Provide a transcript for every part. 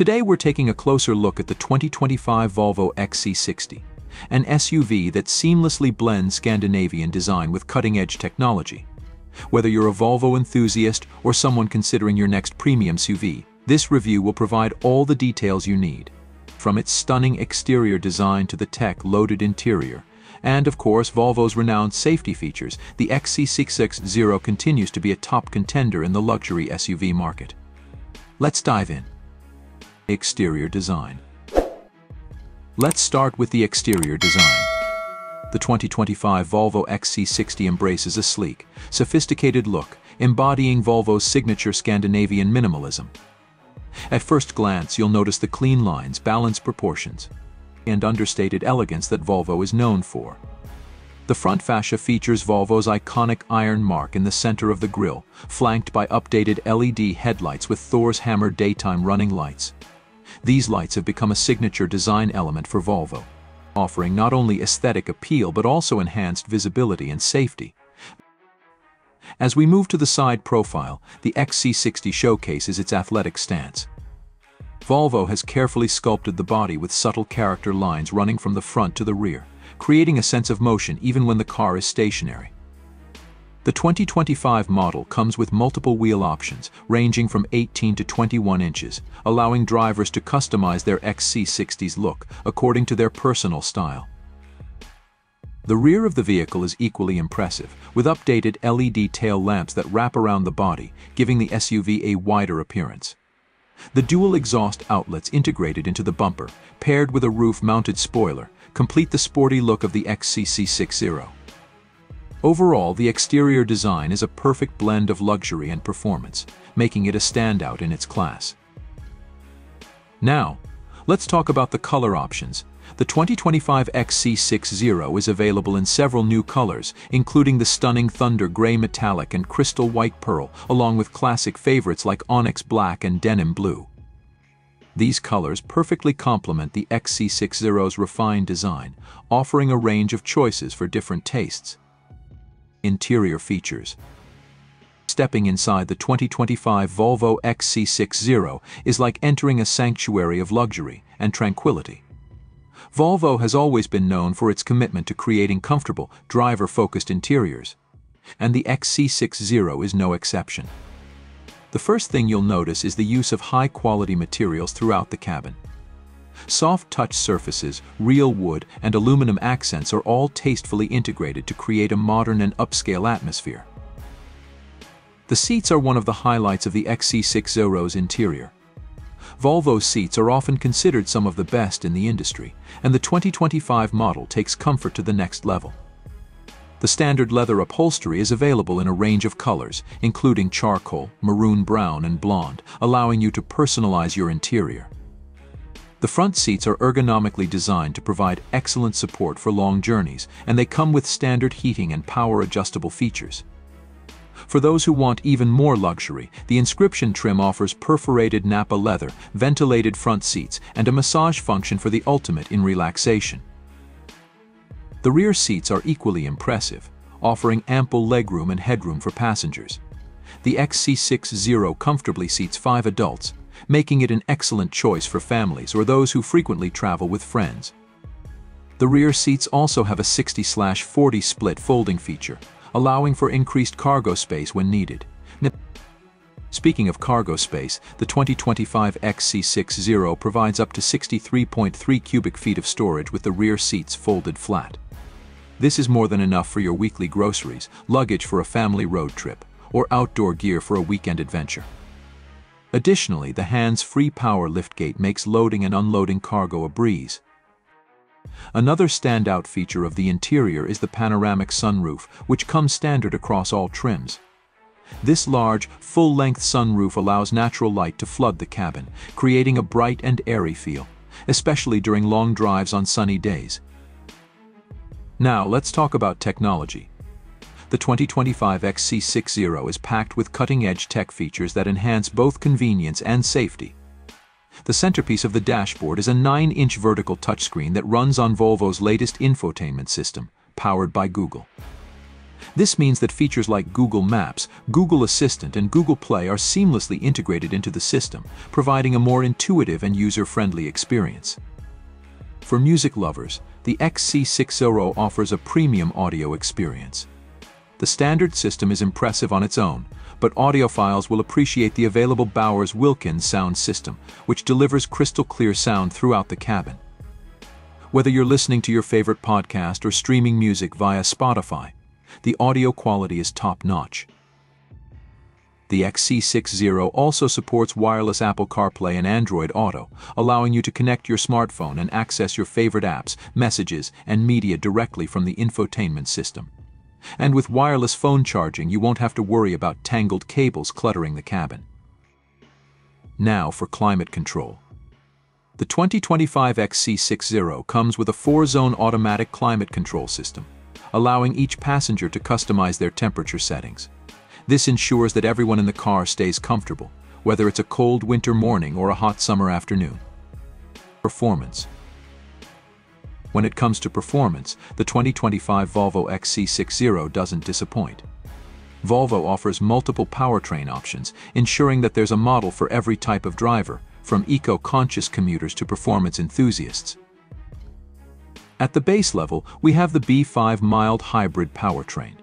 Today we're taking a closer look at the 2025 Volvo XC60, an SUV that seamlessly blends Scandinavian design with cutting-edge technology. Whether you're a Volvo enthusiast or someone considering your next premium SUV, this review will provide all the details you need. From its stunning exterior design to the tech-loaded interior, and of course Volvo's renowned safety features, the XC60 continues to be a top contender in the luxury SUV market. Let's dive in. Exterior design. Let's start with the exterior design. The 2025 Volvo XC60 embraces a sleek, sophisticated look, embodying Volvo's signature Scandinavian minimalism. At first glance, you'll notice the clean lines, balanced proportions, and understated elegance that Volvo is known for. The front fascia features Volvo's iconic iron mark in the center of the grille, flanked by updated LED headlights with Thor's Hammer daytime running lights. These lights have become a signature design element for Volvo, offering not only aesthetic appeal but also enhanced visibility and safety. As we move to the side profile, the XC60 showcases its athletic stance. Volvo has carefully sculpted the body with subtle character lines running from the front to the rear, creating a sense of motion even when the car is stationary. The 2025 model comes with multiple wheel options, ranging from 18 to 21 inches, allowing drivers to customize their XC60's look according to their personal style. The rear of the vehicle is equally impressive, with updated LED tail lamps that wrap around the body, giving the SUV a wider appearance. The dual exhaust outlets integrated into the bumper, paired with a roof-mounted spoiler, complete the sporty look of the XC60. Overall, the exterior design is a perfect blend of luxury and performance, making it a standout in its class. Now, let's talk about the color options. The 2025 XC60 is available in several new colors, including the stunning Thunder Gray Metallic and Crystal White Pearl, along with classic favorites like Onyx Black and Denim Blue. These colors perfectly complement the XC60's refined design, offering a range of choices for different tastes. Interior features. Stepping inside the 2025 Volvo XC60 is like entering a sanctuary of luxury and tranquility. Volvo has always been known for its commitment to creating comfortable, driver-focused interiors, and the XC60 is no exception. The first thing you'll notice is the use of high-quality materials throughout the cabin. Soft touch surfaces, real wood, and aluminum accents are all tastefully integrated to create a modern and upscale atmosphere. The seats are one of the highlights of the XC60's interior. Volvo seats are often considered some of the best in the industry, and the 2025 model takes comfort to the next level. The standard leather upholstery is available in a range of colors, including charcoal, maroon brown, and blonde, allowing you to personalize your interior. The front seats are ergonomically designed to provide excellent support for long journeys, and they come with standard heating and power-adjustable features. For those who want even more luxury, the inscription trim offers perforated Nappa leather, ventilated front seats, and a massage function for the ultimate in relaxation. The rear seats are equally impressive, offering ample legroom and headroom for passengers. The XC60 comfortably seats five adults, making it an excellent choice for families or those who frequently travel with friends. The rear seats also have a 60-40 split folding feature, allowing for increased cargo space when needed. Speaking of cargo space, the 2025 XC60 provides up to 63.3 cubic feet of storage with the rear seats folded flat. This is more than enough for your weekly groceries, luggage for a family road trip, or outdoor gear for a weekend adventure. Additionally, the hands-free power liftgate makes loading and unloading cargo a breeze. Another standout feature of the interior is the panoramic sunroof, which comes standard across all trims. This large, full-length sunroof allows natural light to flood the cabin, creating a bright and airy feel, especially during long drives on sunny days. Now, let's talk about technology. The 2025 XC60 is packed with cutting-edge tech features that enhance both convenience and safety. The centerpiece of the dashboard is a 9-inch vertical touchscreen that runs on Volvo's latest infotainment system, powered by Google. This means that features like Google Maps, Google Assistant, and Google Play are seamlessly integrated into the system, providing a more intuitive and user-friendly experience. For music lovers, the XC60 offers a premium audio experience. The standard system is impressive on its own, but audiophiles will appreciate the available Bowers Wilkins sound system, which delivers crystal clear sound throughout the cabin. Whether you're listening to your favorite podcast or streaming music via Spotify, the audio quality is top-notch. The XC60 also supports wireless Apple CarPlay and Android Auto, allowing you to connect your smartphone and access your favorite apps, messages, and media directly from the infotainment system. And with wireless phone charging, you won't have to worry about tangled cables cluttering the cabin. Now for climate control. The 2025 XC60 comes with a four-zone automatic climate control system, allowing each passenger to customize their temperature settings. This ensures that everyone in the car stays comfortable, whether it's a cold winter morning or a hot summer afternoon. Performance When it comes to performance, the 2025 Volvo XC60 doesn't disappoint. Volvo offers multiple powertrain options, ensuring that there's a model for every type of driver, from eco-conscious commuters to performance enthusiasts. At the base level, we have the B5 mild hybrid powertrain.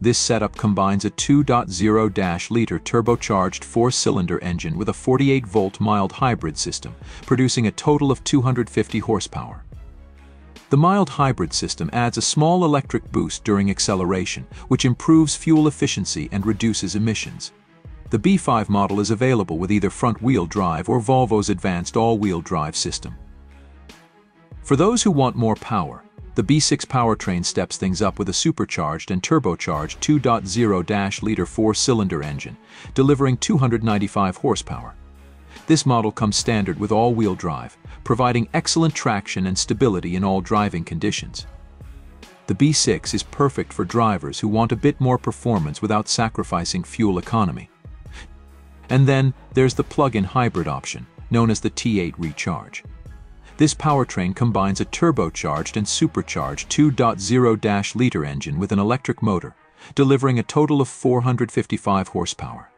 This setup combines a 2.0-liter turbocharged four-cylinder engine with a 48-volt mild hybrid system, producing a total of 250 horsepower. The mild hybrid system adds a small electric boost during acceleration, which improves fuel efficiency and reduces emissions. The B5 model is available with either front-wheel drive or Volvo's advanced all-wheel drive system. For those who want more power, the B6 powertrain steps things up with a supercharged and turbocharged 2.0-liter four-cylinder engine, delivering 295 horsepower. This model comes standard with all-wheel drive, providing excellent traction and stability in all driving conditions. The B6 is perfect for drivers who want a bit more performance without sacrificing fuel economy. And then there's the plug-in hybrid option, known as the T8 Recharge. This powertrain combines a turbocharged and supercharged 2.0-liter engine with an electric motor, delivering a total of 455 horsepower.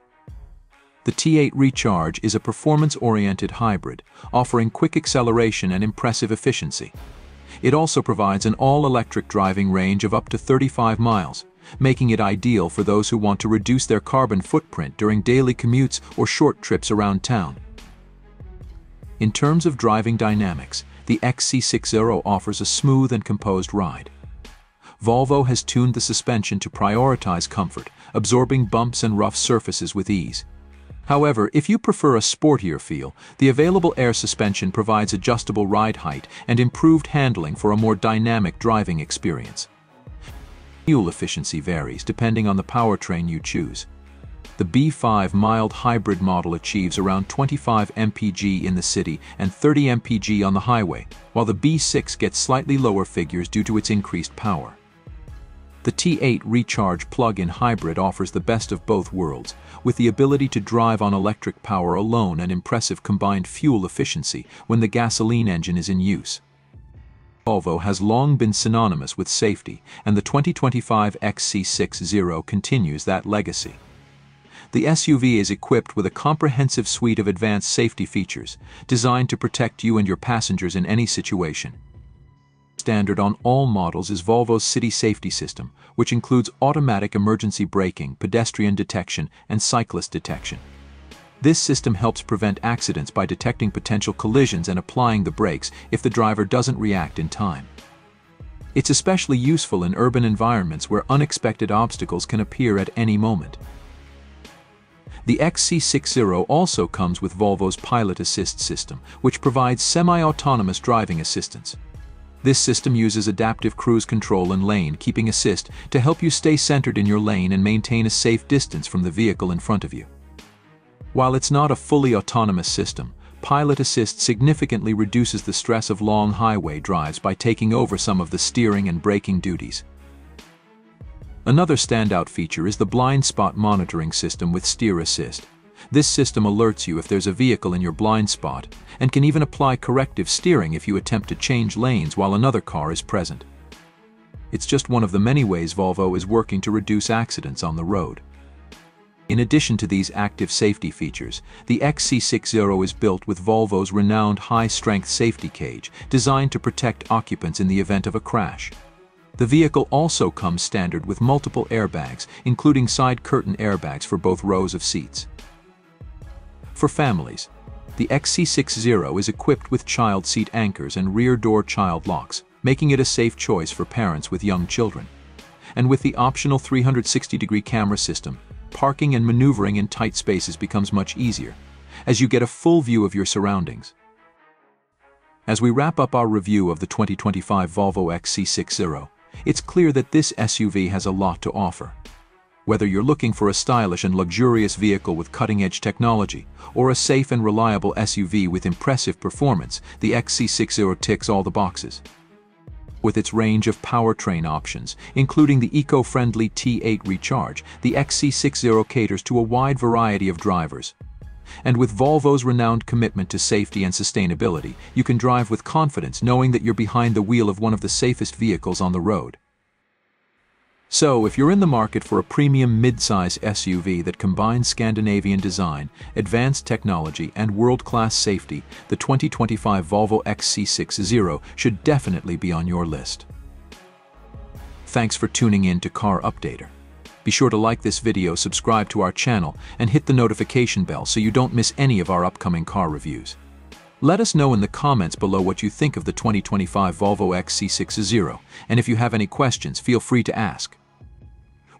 The T8 Recharge is a performance-oriented hybrid, offering quick acceleration and impressive efficiency. It also provides an all-electric driving range of up to 35 miles, making it ideal for those who want to reduce their carbon footprint during daily commutes or short trips around town. In terms of driving dynamics, the XC60 offers a smooth and composed ride. Volvo has tuned the suspension to prioritize comfort, absorbing bumps and rough surfaces with ease. However, if you prefer a sportier feel, the available air suspension provides adjustable ride height and improved handling for a more dynamic driving experience. Fuel efficiency varies depending on the powertrain you choose. The B5 mild hybrid model achieves around 25 mpg in the city and 30 mpg on the highway, while the B6 gets slightly lower figures due to its increased power. The T8 Recharge plug-in hybrid offers the best of both worlds, with the ability to drive on electric power alone and impressive combined fuel efficiency when the gasoline engine is in use. Volvo has long been synonymous with safety, and the 2025 XC60 continues that legacy. The SUV is equipped with a comprehensive suite of advanced safety features, designed to protect you and your passengers in any situation. Standard on all models is Volvo's City Safety System, which includes automatic emergency braking, pedestrian detection, and cyclist detection. This system helps prevent accidents by detecting potential collisions and applying the brakes if the driver doesn't react in time. It's especially useful in urban environments where unexpected obstacles can appear at any moment. The XC60 also comes with Volvo's Pilot Assist system, which provides semi-autonomous driving assistance. This system uses adaptive cruise control and lane keeping assist to help you stay centered in your lane and maintain a safe distance from the vehicle in front of you. While it's not a fully autonomous system, Pilot Assist significantly reduces the stress of long highway drives by taking over some of the steering and braking duties. Another standout feature is the blind spot monitoring system with steer assist. This system alerts you if there's a vehicle in your blind spot and can even apply corrective steering if you attempt to change lanes while another car is present. It's just one of the many ways Volvo is working to reduce accidents on the road. In addition to these active safety features, the XC60 is built with Volvo's renowned high-strength safety cage, designed to protect occupants in the event of a crash. The vehicle also comes standard with multiple airbags, including side curtain airbags for both rows of seats. For families, the XC60 is equipped with child seat anchors and rear door child locks, making it a safe choice for parents with young children. And with the optional 360-degree camera system, parking and maneuvering in tight spaces becomes much easier, as you get a full view of your surroundings. As we wrap up our review of the 2025 Volvo XC60, it's clear that this SUV has a lot to offer. Whether you're looking for a stylish and luxurious vehicle with cutting-edge technology, or a safe and reliable SUV with impressive performance, the XC60 ticks all the boxes. With its range of powertrain options, including the eco-friendly T8 Recharge, the XC60 caters to a wide variety of drivers. And with Volvo's renowned commitment to safety and sustainability, you can drive with confidence knowing that you're behind the wheel of one of the safest vehicles on the road. So, if you're in the market for a premium mid-size SUV that combines Scandinavian design, advanced technology, and world-class safety, the 2025 Volvo XC60 should definitely be on your list. Thanks for tuning in to Car Updater. Be sure to like this video, subscribe to our channel, and hit the notification bell so you don't miss any of our upcoming car reviews. Let us know in the comments below what you think of the 2025 Volvo XC60, and if you have any questions, feel free to ask.